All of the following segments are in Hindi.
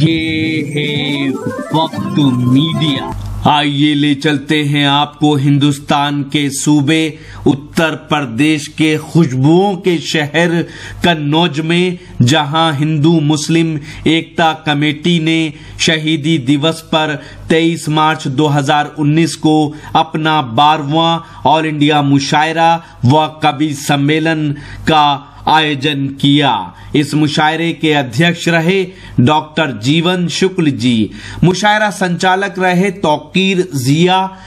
ये है वक्त मीडिया। आइए ले चलते हैं आपको हिंदुस्तान के सूबे, उत्तर प्रदेश के खुशबुओं के शहर कन्नौज में, जहाँ हिंदू मुस्लिम एकता कमेटी ने शहीदी दिवस पर 23 मार्च 2019 को अपना बारहवां ऑल इंडिया मुशायरा व कवि सम्मेलन का आयोजन किया। इस मुशायरे के अध्यक्ष रहे डॉक्टर जीवन शुक्ल जी। मुशायरा संचालक रहे तौकीर जिया।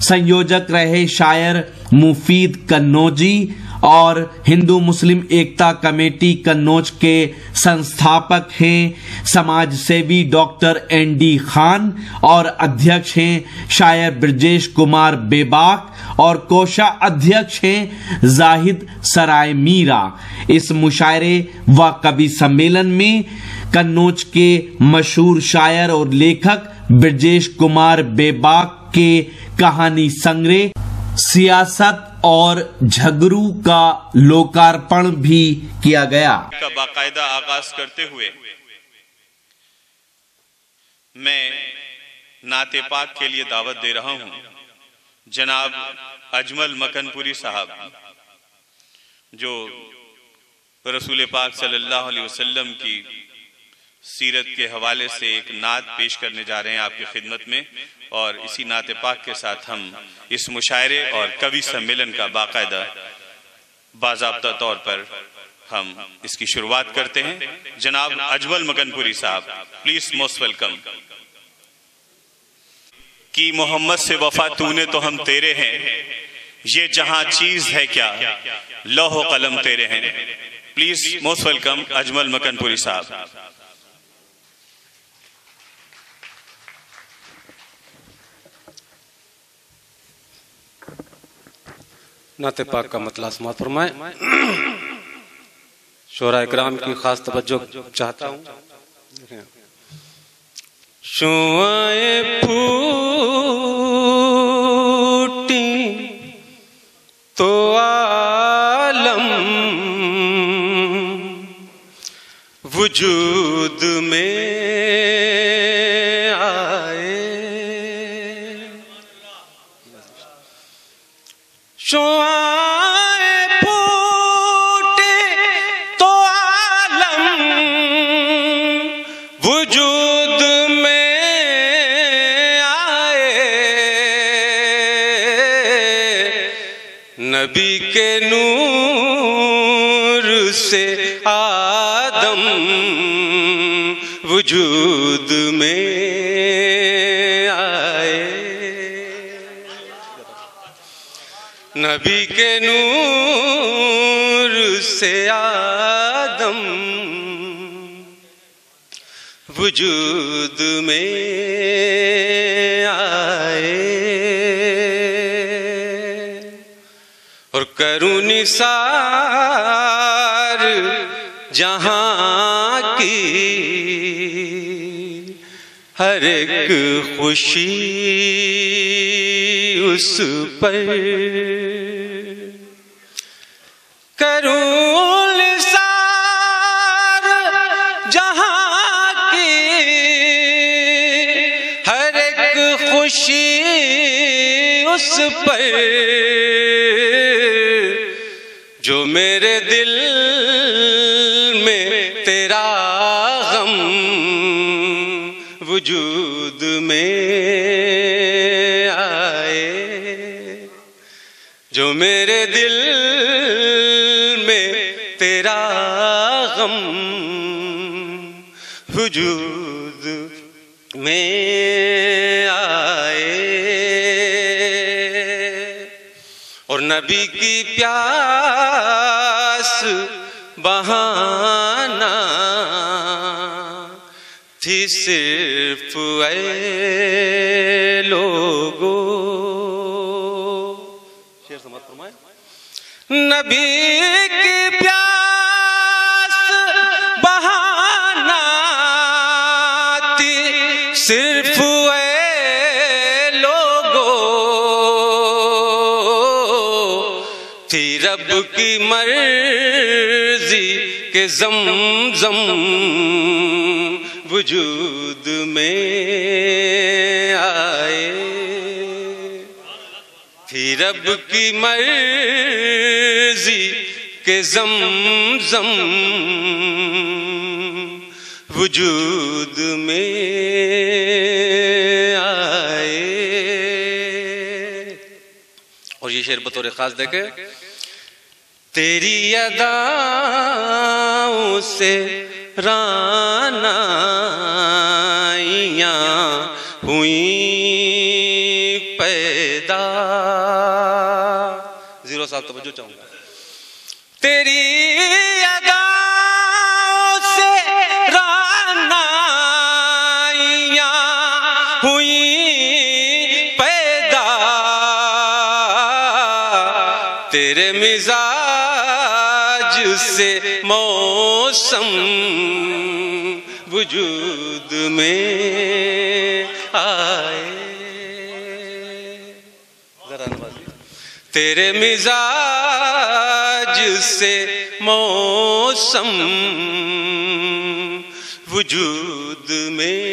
संयोजक रहे शायर मुफीद कन्नौजी। और हिंदू मुस्लिम एकता कमेटी कन्नौज के संस्थापक हैं। समाज सेवी डॉक्टर एन डी खान और अध्यक्ष हैं शायर ब्रजेश कुमार बेबाक और कोषा अध्यक्ष हैं जाहिद सराय मीरा इस मुशायरे व कवि सम्मेलन में कन्नौज के मशहूर शायर और लेखक ब्रजेश कुमार बेबाक के कहानी संग्रह, सियासत और झगरू का लोकार्पण भी किया गया। का बाकायदा आगाज़ करते हुए मैं नाते पाक के लिए दावत दे रहा हूँ, जनाब अजमल मकनपुरी साहब, जो रसूल पाक सल्लल्लाहु अलैहि वसल्लम की सीरत के हवाले से एक नात पेश करने जा रहे हैं आपकी खिदमत में, और इसी नात पाक के साथ हम इस मुशायरे और कवि सम्मेलन का बाकायदा बाजाबता तौर पर हम इसकी शुरुआत करते हैं। जनाब अजमल मकनपुरी साहब प्लीज़ मोस्ट वेलकम कि मोहम्मद से वफा तूने तो हम तेरे हैं, ये जहाँ चीज़ है क्या लोहो कलम तेरे हैं। Please most welcome Ajmal Makanpuri साहब। नाते पाक का मतला समात फरमाए। शोरा इकराम की खास तवज्जो चाहता हूँ। शुआए फूटी तो आलम वजूद में शुआए फूटे तो आलम वजूद में आए। नबी के नूर से आदम वजूद में नबी के नूर से आदम वजूद में आए। और करूँ निसार जहाँ की हर एक खुशी उस पर उस पर जो मेरे दिल में तेरा गम वजूद में आए, जो मेरे दिल में तेरा गम वजूद नबी की प्यास बहाना थी सिर्फ़ ऐ लोगो। शेर समाज फरमाए। नबी की प्यास बहाना थी सिर्फ़ ऐ की मर्ज़ी के जम जम वजूद में आए। फिर रब की मर्ज़ी के जम जम वजूद में आए। और ये शेर बतौर खास देखे तेरी अदाओं से रानाइया हुई पैदा। ज़ीरो साहब तो चाहूँगा। मिजाज से मौसम वजूद में आए। तेरे मिजाज से मौसम वजूद में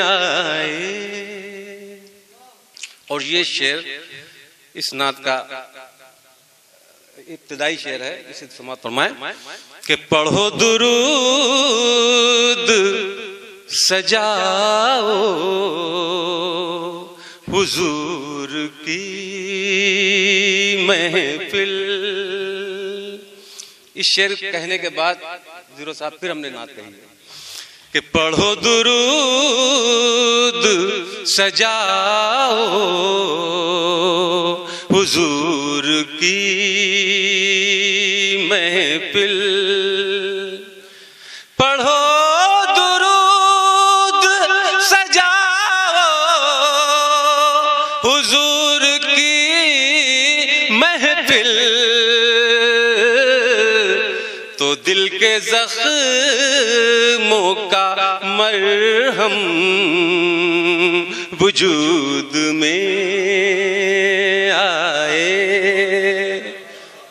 आए। और ये शेर इस नात का इब्तदाई शेर है इसे समाप्त फरमाए। कि पढ़ो दुरूद सजाओ हुजूर की महफिल। इस शेर कहने के बाद ज़ीरो साहब फिर हमने नात कही कि पढ़ो दुरूद सजाओ हुजूर की दिल के जख्मों का मरहम वजूद में आए।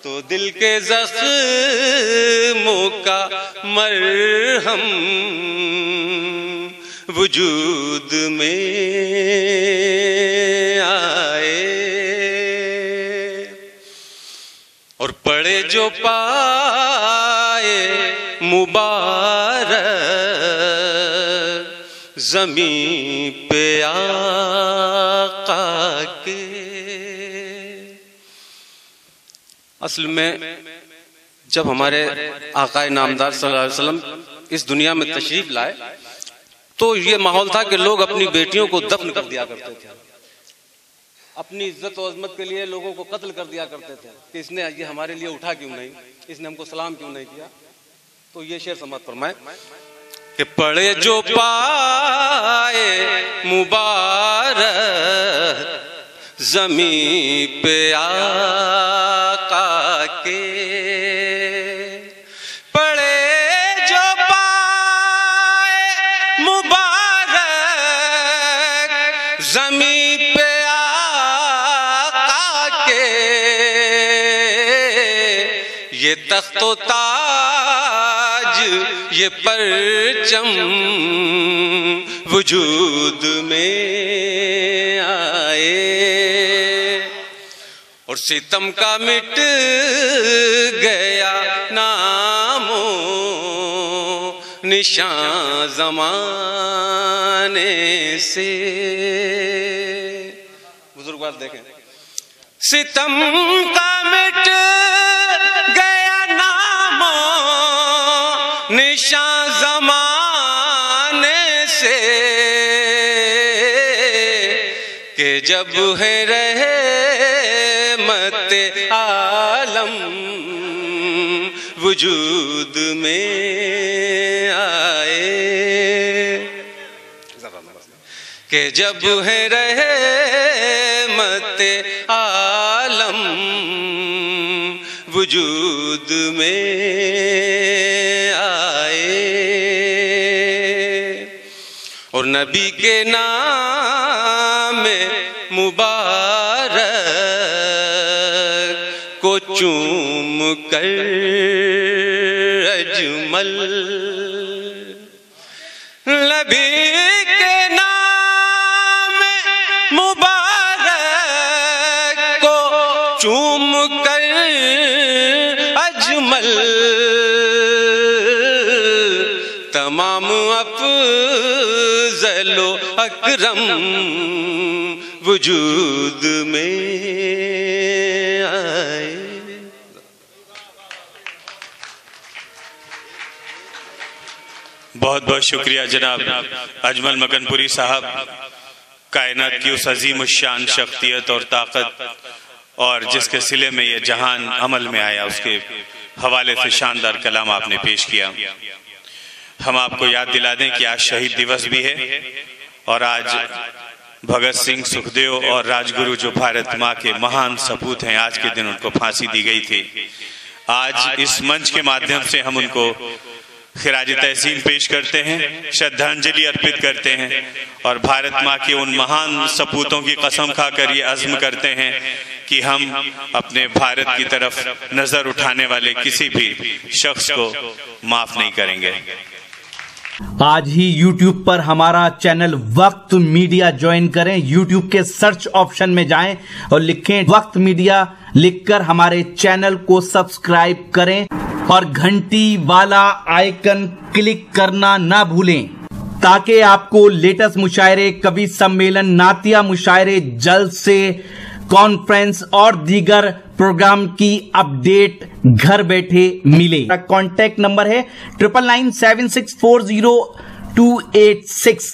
तो दिल के जख्मों का मरहम वजूद में आए। और पड़े जो पाए मुबारक ज़मीन पे आका के। असल में जब हमारे आकाए नामदार सल्लल्लाहु अलैहि वसल्लम इस दुनिया में तशरीफ़ लाए तो ये माहौल था कि लोग अपनी बेटियों को दफन कर दिया करते थे। अपनी इज़्ज़त और अजमत के लिए लोगों को कत्ल कर दिया करते थे कि इसने ये हमारे लिए उठा क्यों नहीं? इसने हमको सलाम क्यों नहीं किया? तो ये शेर समात फरमाए। कि पढ़े जो पाए मुबारक जमी पे आका के। पढ़े जो पाए मुबारक जमी पे आका के। ये तख्तो ताज ये परचम वजूद में आए। और सितम का मिट गया नामो, निशान जमाने से। बुज़ुर्ग बात देखें। सितम का मिट निशान जमाने से के जब है रहे मत आलम वजूद में आए। के जब है रहे मत आलम वजूद में नबी के नाम मुबारक को चूम कर अजमल। नबी अकरम वजूद में आए। बहुत बहुत शुक्रिया जनाब। अजमल मकनपुरी साहब, कायनात की उस अजीम शान, शख्सियत और ताकत, और जिसके सिले में ये जहान अमल में आया, उसके हवाले से शानदार कलाम आपने पेश किया। हम आपको याद दिला दें कि आज शहीद दिवस भी है। और आज भगत सिंह सुखदेव और राजगुरु जो भारत माँ के महान सपूत हैं, आज के दिन उनको फांसी दी गई थी। आज इस मंच के माध्यम से हम उनको खिराज तहसीन पेश करते हैं, श्रद्धांजलि अर्पित करते हैं और भारत माँ के उन महान सपूतों की कसम खाकर ये अज़्म करते हैं कि हम अपने भारत की तरफ़ नज़र उठाने वाले किसी भी शख्स को माफ़ नहीं करेंगे। आज ही YouTube पर हमारा चैनल वक्त मीडिया ज्वाइन करें। YouTube के सर्च ऑप्शन में जाएँ और लिखें, वक्त मीडिया लिखकर हमारे चैनल को सब्सक्राइब करें और घंटी वाला आइकन क्लिक करना ना भूलें, ताकि आपको लेटेस्ट मुशायरे, कवि सम्मेलन, नातिया मुशायरे, जल्द से कॉन्फ्रेंस और दीगर प्रोग्राम की अपडेट घर बैठे मिले। कॉन्टेक्ट नंबर है triple nine seven six four zero two eight six